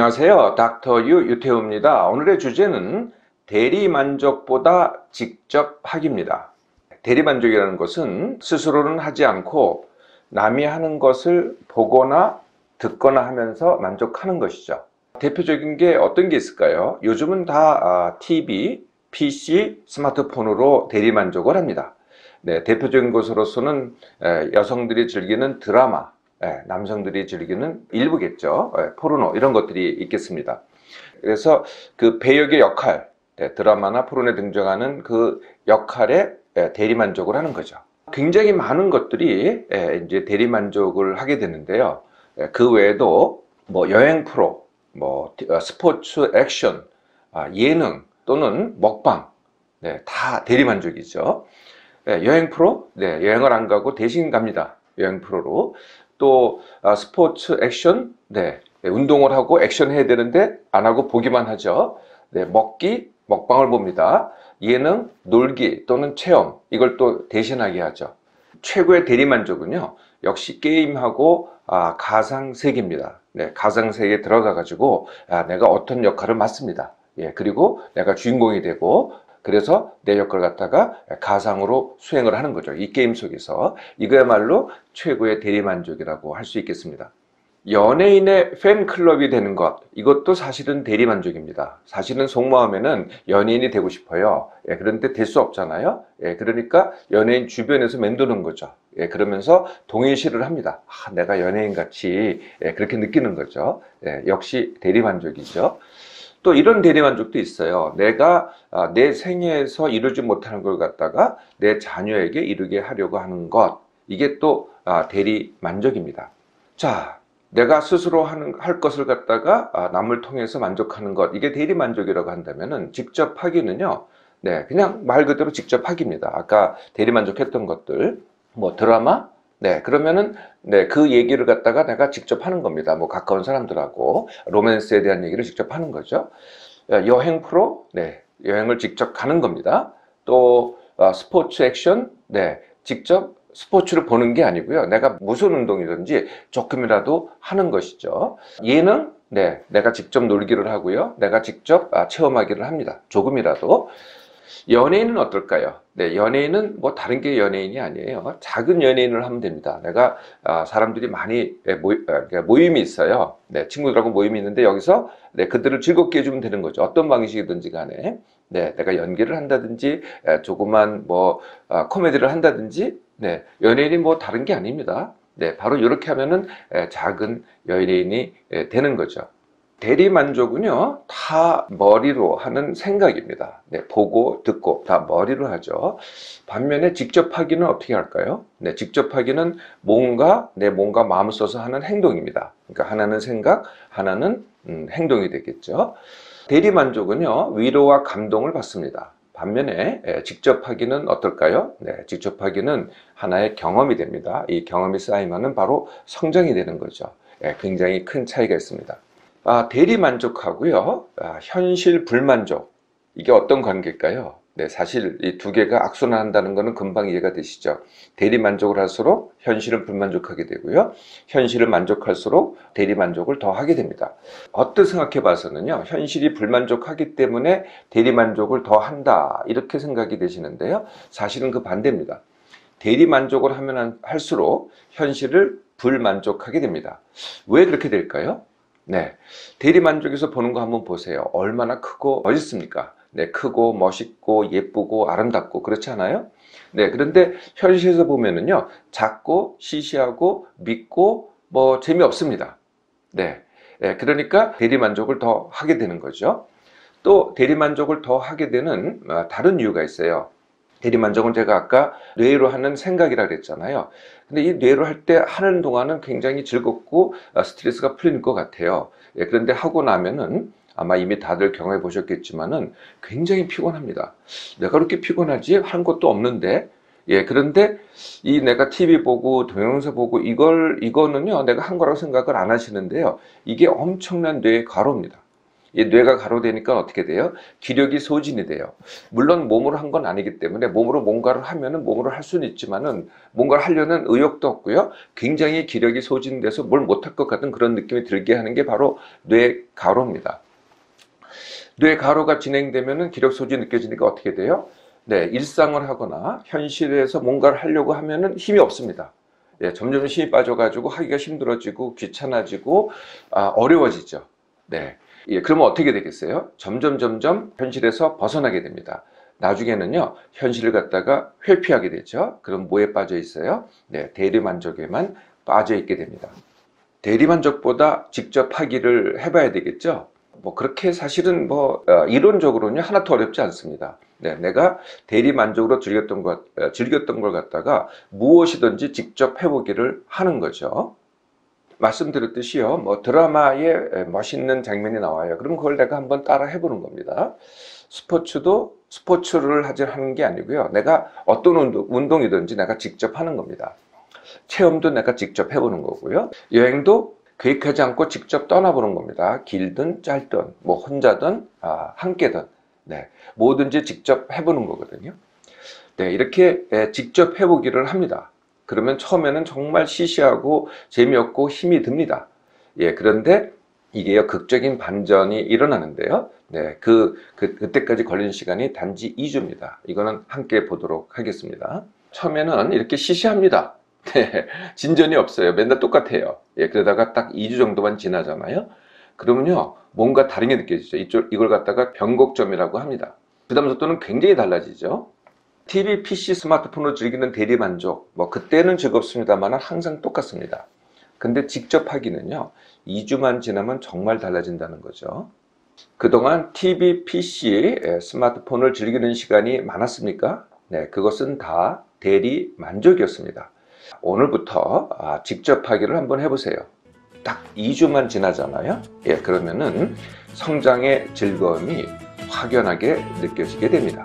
안녕하세요. 닥터 유 유태우입니다. 오늘의 주제는 대리만족보다 직접 하기입니다. 대리만족이라는 것은 스스로는 하지 않고 남이 하는 것을 보거나 듣거나 하면서 만족하는 것이죠. 대표적인 게 어떤 게 있을까요? 요즘은 다 TV, PC, 스마트폰으로 대리만족을 합니다. 네, 대표적인 것으로서는 여성들이 즐기는 드라마, 남성들이 즐기는 일부겠죠. 포르노 이런 것들이 있겠습니다. 그래서 그 배역의 역할, 네, 드라마나 포르노에 등장하는 그 역할에 대리만족을 하는 거죠. 굉장히 많은 것들이 이제 대리만족을 하게 되는데요. 그 외에도 뭐 여행 프로, 뭐 어, 스포츠 액션, 아, 예능 또는 먹방, 네, 다 대리만족이죠. 네, 여행 프로, 네, 여행을 안 가고 대신 갑니다. 여행 프로로. 또 아, 스포츠 액션, 네, 운동을 하고 액션 해야 되는데 안 하고 보기만 하죠. 네, 먹기, 먹방을 봅니다. 예능, 놀기 또는 체험, 이걸 또 대신하게 하죠. 최고의 대리만족은요, 역시 게임하고 아, 가상 세계입니다. 네, 가상 세계에 들어가 가지고 아, 내가 어떤 역할을 맡습니다. 예, 그리고 내가 주인공이 되고 그래서 내 역할을 갖다가 가상으로 수행을 하는 거죠. 이 게임 속에서 이거야말로 최고의 대리만족이라고 할 수 있겠습니다. 연예인의 팬클럽이 되는 것 이것도 사실은 대리만족입니다. 사실은 속마음에는 연예인이 되고 싶어요. 예, 그런데 될 수 없잖아요. 예, 그러니까 연예인 주변에서 맴도는 거죠. 예, 그러면서 동일시를 합니다. 아, 내가 연예인 같이 예, 그렇게 느끼는 거죠. 예, 역시 대리만족이죠. 또 이런 대리만족도 있어요. 내가 아, 내 생애에서 이루지 못하는 걸 갖다가 내 자녀에게 이루게 하려고 하는 것 이게 또 아, 대리만족입니다. 자, 내가 스스로 하는, 할 것을 갖다가 아, 남을 통해서 만족하는 것, 이게 대리 만족이라고 한다면은 직접 하기는요, 네, 그냥 말 그대로 직접 하기입니다. 아까 대리 만족했던 것들, 뭐 드라마, 네, 그러면은, 네, 그 얘기를 갖다가 내가 직접 하는 겁니다. 뭐 가까운 사람들하고 로맨스에 대한 얘기를 직접 하는 거죠. 여행 프로, 네, 여행을 직접 가는 겁니다. 또 어, 스포츠 액션, 네, 직접 스포츠를 보는 게 아니고요. 내가 무슨 운동이든지 조금이라도 하는 것이죠. 예능, 네, 내가 직접 놀기를 하고요. 내가 직접 아, 체험하기를 합니다. 조금이라도. 연예인은 어떨까요? 네, 연예인은 뭐 다른 게 연예인이 아니에요. 작은 연예인을 하면 됩니다. 내가 아, 사람들이 많이 예, 모이, 아, 그러니까 모임이 있어요. 네, 친구들하고 모임이 있는데 여기서 네, 그들을 즐겁게 해주면 되는 거죠. 어떤 방식이든지 간에. 네, 내가 연기를 한다든지 조그만 뭐 코미디를 한다든지 네, 연예인이 뭐 다른 게 아닙니다. 네, 바로 이렇게 하면은 작은 연예인이 되는 거죠. 대리 만족은요, 다 머리로 하는 생각입니다. 네, 보고, 듣고, 다 머리로 하죠. 반면에 직접 하기는 어떻게 할까요? 네, 직접 하기는 뭔가, 내 뭔가 마음을 써서 하는 행동입니다. 그러니까 하나는 생각, 하나는 음, 행동이 되겠죠. 대리 만족은요, 위로와 감동을 받습니다. 반면에 예, 직접 하기는 어떨까요? 네, 직접 하기는 하나의 경험이 됩니다. 이 경험이 쌓이면 바로 성장이 되는 거죠. 예, 굉장히 큰 차이가 있습니다. 아, 대리 만족하고요. 아, 현실 불만족. 이게 어떤 관계일까요? 네, 사실 이 두 개가 악순환한다는 것은 금방 이해가 되시죠. 대리 만족을 할수록 현실은 불만족하게 되고요. 현실을 만족할수록 대리 만족을 더 하게 됩니다. 어떻게 생각해 봐서는요. 현실이 불만족하기 때문에 대리 만족을 더 한다. 이렇게 생각이 되시는데요. 사실은 그 반대입니다. 대리 만족을 하면 할수록 현실을 불만족하게 됩니다. 왜 그렇게 될까요? 네. 대리 만족에서 보는 거 한번 보세요. 얼마나 크고 멋있습니까? 네, 크고 멋있고 예쁘고 아름답고 그렇지 않아요? 네, 그런데 현실에서 보면은요, 작고 시시하고 믿고 뭐 재미없습니다. 네, 네 그러니까 대리만족을 더 하게 되는 거죠. 또 대리만족을 더 하게 되는 아, 다른 이유가 있어요. 대리만족은 제가 아까 뇌로 하는 생각이라 그랬잖아요. 근데 이 뇌로 할 때 하는 동안은 굉장히 즐겁고 아, 스트레스가 풀리는 것 같아요. 예, 그런데 하고 나면은 아마 이미 다들 경험해 보셨겠지만은 굉장히 피곤합니다. 내가 그렇게 피곤하지? 한 것도 없는데. 예, 그런데 이 내가 TV 보고 동영상 보고 이걸, 이거는요, 내가 한 거라고 생각을 안 하시는데요. 이게 엄청난 뇌의 과로입니다. 이 뇌가 가로되니까 어떻게 돼요? 기력이 소진이 돼요. 물론 몸으로 한 건 아니기 때문에 몸으로 뭔가를 하면은 몸으로 할 수는 있지만은 뭔가를 하려는 의욕도 없고요. 굉장히 기력이 소진돼서 뭘 못할 것 같은 그런 느낌이 들게 하는 게 바로 뇌 가로입니다. 뇌 가로가 진행되면은 기력 소진이 느껴지니까 어떻게 돼요? 네, 일상을 하거나 현실에서 뭔가를 하려고 하면은 힘이 없습니다. 예, 점점 힘이 빠져가지고 하기가 힘들어지고 귀찮아지고 아, 어려워지죠. 네, 예, 그러면 어떻게 되겠어요? 점점 점점 현실에서 벗어나게 됩니다. 나중에는요 현실을 갖다가 회피하게 되죠. 그럼 뭐에 빠져 있어요? 네, 대리만족에만 빠져 있게 됩니다. 대리만족보다 직접 하기를 해봐야 되겠죠. 뭐 그렇게 사실은 뭐 어, 이론적으로는 하나도 어렵지 않습니다. 네, 내가 대리 만족으로 즐겼던 것, 어, 즐겼던 걸 갖다가 무엇이든지 직접 해보기를 하는 거죠. 말씀드렸듯이요, 뭐 드라마에 멋있는 장면이 나와요. 그럼 그걸 내가 한번 따라 해보는 겁니다. 스포츠도 스포츠를 하지 하는 게 아니고요. 내가 어떤 운동, 운동 이든지 내가 직접 하는 겁니다. 체험도 내가 직접 해보는 거고요. 여행도 계획하지 않고 직접 떠나보는 겁니다. 길든 짧든 뭐 혼자든 아, 함께든 네, 뭐든지 직접 해보는 거거든요. 네, 이렇게 예, 직접 해보기를 합니다. 그러면 처음에는 정말 시시하고 재미없고 힘이 듭니다. 예, 그런데 이게요, 극적인 반전이 일어나는데요. 네, 그, 그, 그때까지 걸리는 시간이 단지 2주입니다. 이거는 함께 보도록 하겠습니다. 처음에는 이렇게 시시합니다. 네, 진전이 없어요. 맨날 똑같아요. 예, 그러다가 딱 2주 정도만 지나잖아요. 그러면요, 뭔가 다른 게 느껴지죠. 이쪽, 이걸 갖다가 변곡점이라고 합니다. 그 다음 속도는 굉장히 달라지죠. TV, PC, 스마트폰으로 즐기는 대리 만족, 뭐, 그때는 즐겁습니다만 항상 똑같습니다. 근데 직접 하기는요, 2주만 지나면 정말 달라진다는 거죠. 그동안 TV, PC, 스마트폰을 즐기는 시간이 많았습니까? 네, 그것은 다 대리 만족이었습니다. 오늘부터 아, 직접 하기를 한번 해보세요. 딱 2주만 지나잖아요. 예, 그러면은 성장의 즐거움이 확연하게 느껴지게 됩니다.